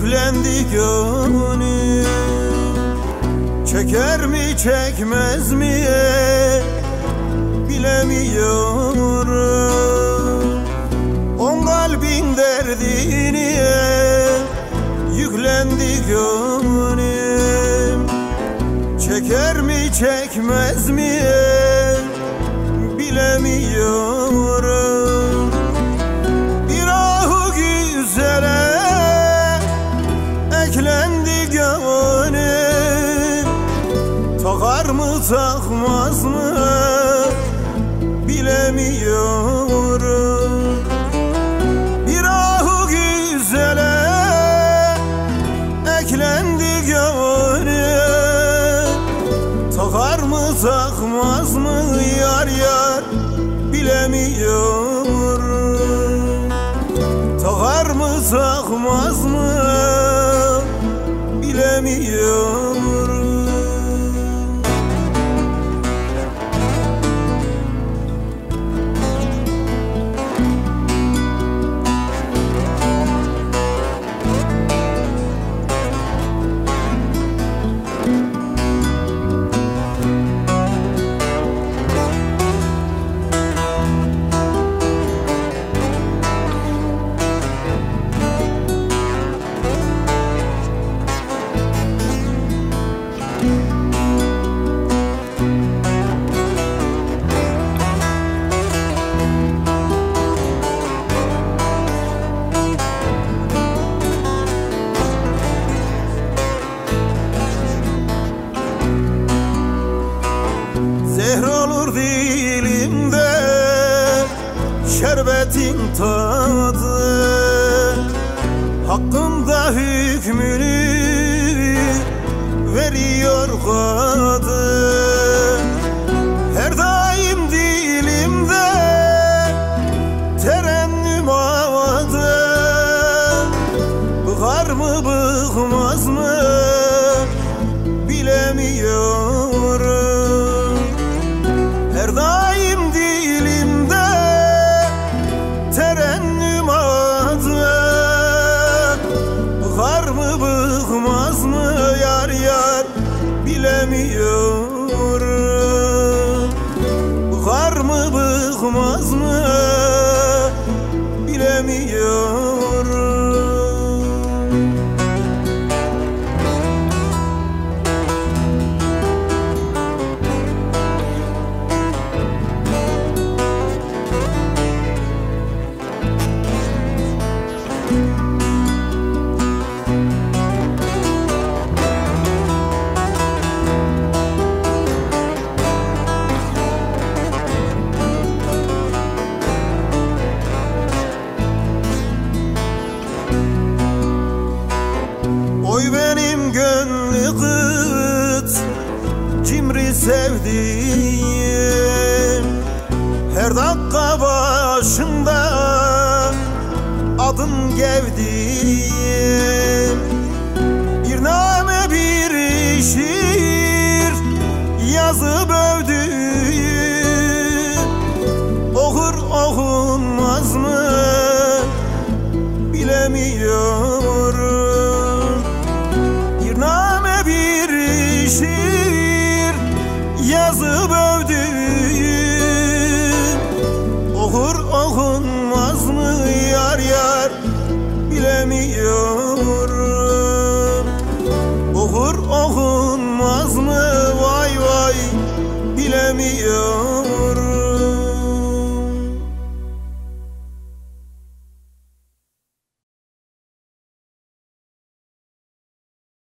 yüklendi gönül Çeker mi çekmez mi? Bilemiyorum. On kalbin derdini yüklendi gönül Çeker mi çekmez mi? Bilemiyorum Takar mı? Bilemiyorum. Bir ahu güzele eklendi gönül. Takar mı takmaz mı? Yar yar bilemiyorum. Takar mı takmaz mı? Bilemiyorum Hakkımda hükmünü veriyor kadın. Her daim dilimde terennüm avadı Bıkar mı bıkmaz mı bilemiyorum mı bıkmaz mı? Bilemiyorum sevdiğim Her dakika başında Adın gevdiğim Bir name bir şiir Yazıp bilemiyorum. Okur okunmaz mı? Vay vay. Bilemiyorum